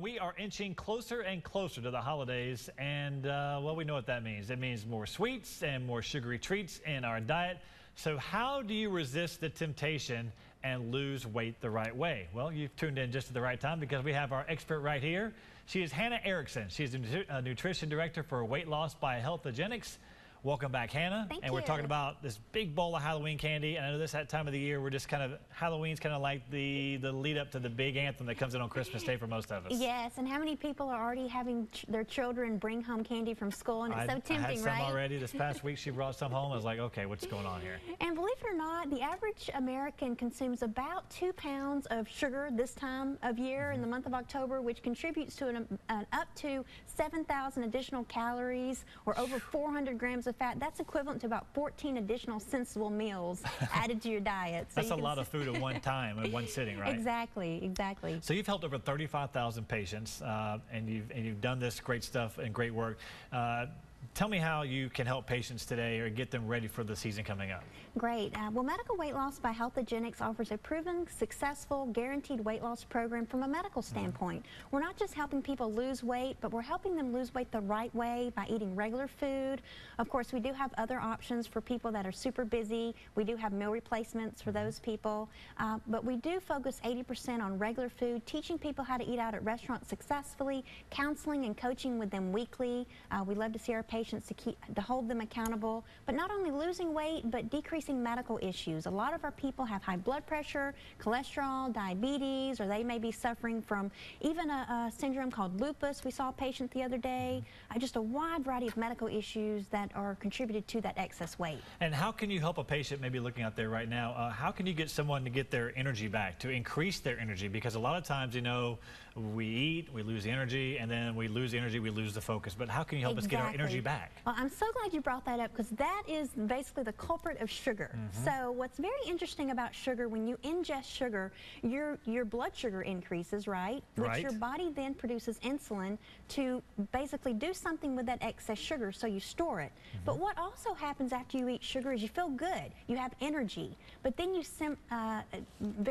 We are inching closer and closer to the holidays, and uh, well, we know what that means. It means more sweets and more sugary treats in our diet. So, how do you resist the temptation and lose weight the right way? Well, you've tuned in just at the right time because we have our expert right here. She is Hannah Erickson. She's a nutrition director for weight loss by Healthogenics. Welcome back, Hannah. Thank and you. we're talking about this big bowl of Halloween candy. And I know this that time of the year, we're just kind of Halloween's kind of like the the lead up to the big anthem that comes in on Christmas Day for most of us. Yes, and how many people are already having ch their children bring home candy from school, and it's I, so tempting, right? I had some right? already this past week. She brought some home. I was like, okay, what's going on here? And believe it or not, the average American consumes about two pounds of sugar this time of year mm -hmm. in the month of October, which contributes to an, an up to 7,000 additional calories or over 400 grams of fat. That's equivalent equivalent to about 14 additional sensible meals added to your diet. So That's you a lot of food at one time, in one sitting, right? Exactly, exactly. So you've helped over 35,000 patients, uh, and, you've, and you've done this great stuff and great work. Uh, Tell me how you can help patients today or get them ready for the season coming up. Great. Uh, well, Medical Weight Loss by Healthogenics offers a proven, successful, guaranteed weight loss program from a medical mm-hmm. standpoint. Mm -hmm. We're not just helping people lose weight, but we're helping them lose weight the right way by eating regular food. Of course, we do have other options for people that are super busy. We do have meal replacements for mm-hmm. those people. Uh, but we do focus 80% on regular food, teaching people how to eat out at restaurants successfully, counseling and coaching with them weekly. Uh, we love to see our patients patients to keep to hold them accountable, but not only losing weight, but decreasing medical issues. A lot of our people have high blood pressure, cholesterol, diabetes, or they may be suffering from even a, a syndrome called lupus. We saw a patient the other day. Uh, just a wide variety of medical issues that are contributed to that excess weight. And how can you help a patient maybe looking out there right now? Uh, how can you get someone to get their energy back, to increase their energy? Because a lot of times, you know, we eat, we lose energy, and then we lose energy, we lose the focus. But how can you help exactly. us get our energy back? Back. Well, I'm so glad you brought that up because that is basically the culprit of sugar. Mm -hmm. So what's very interesting about sugar, when you ingest sugar, your, your blood sugar increases, right? right? Which your body then produces insulin to basically do something with that excess sugar, so you store it. Mm -hmm. But what also happens after you eat sugar is you feel good, you have energy, but then you uh,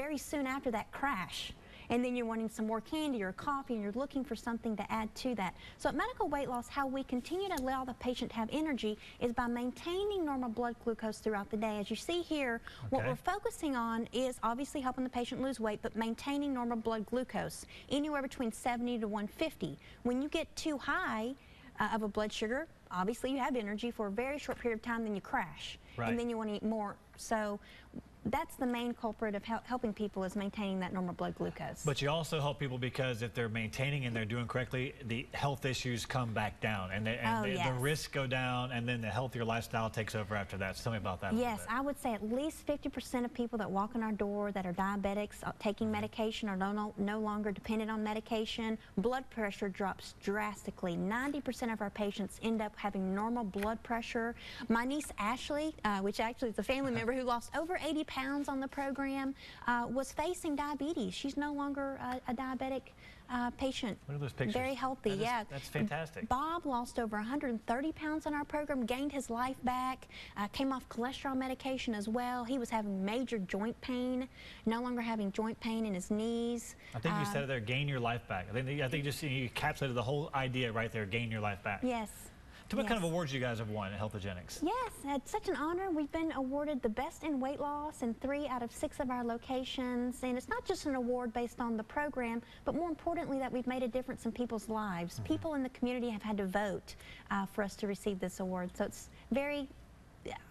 very soon after that crash and then you're wanting some more candy or coffee and you're looking for something to add to that. So at Medical Weight Loss, how we continue to allow the patient to have energy is by maintaining normal blood glucose throughout the day. As you see here, okay. what we're focusing on is obviously helping the patient lose weight, but maintaining normal blood glucose, anywhere between 70 to 150. When you get too high, uh, of a blood sugar, obviously you have energy for a very short period of time, then you crash. Right. And then you want to eat more. So that's the main culprit of helping people is maintaining that normal blood glucose. But you also help people because if they're maintaining and they're doing correctly, the health issues come back down and, they, and oh, they, yes. the risks go down and then the healthier lifestyle takes over after that. So tell me about that. Yes, I would say at least 50% of people that walk in our door that are diabetics, uh, taking medication or no, no longer dependent on medication, blood pressure drops drastically. 90% of our patients end up having normal blood pressure. My niece Ashley, uh, which actually is a family member who lost over 80 pounds on the program, uh, was facing diabetes. She's no longer a, a diabetic uh, patient. What are those pictures? Very healthy, that is, yeah. That's fantastic. Bob lost over 130 pounds on our program, gained his life back, uh, came off cholesterol medication as well. He was having major joint pain, no longer having joint pain in his knees. I think you said it there, gain your life back. I think, I think you just you encapsulated the whole idea right there, gain your life back. Yes. Me what kind of awards you guys have won at Healthogenics. Yes, it's such an honor. We've been awarded the best in weight loss in three out of six of our locations. And it's not just an award based on the program, but more importantly that we've made a difference in people's lives. Mm -hmm. People in the community have had to vote uh, for us to receive this award. So it's very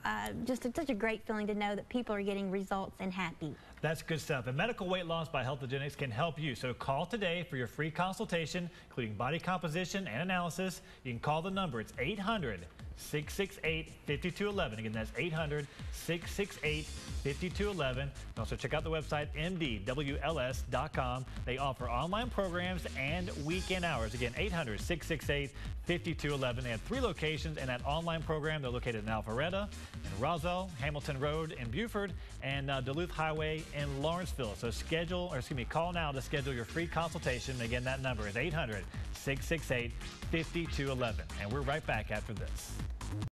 uh, just a, such a great feeling to know that people are getting results and happy. That's good stuff. And medical weight loss by Healthogenics can help you. So call today for your free consultation, including body composition and analysis. You can call the number. It's 800 668 5211. Again, that's 800 668 5211. Also, check out the website mdwls.com. They offer online programs and weekend hours. Again, 800 668 5211. They have three locations in that online program. They're located in Alpharetta, in Roswell, Hamilton Road in Buford, and uh, Duluth Highway in Lawrenceville. So schedule, or excuse me, call now to schedule your free consultation. Again, that number is 800 668 5211. And we're right back after this.